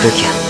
그天.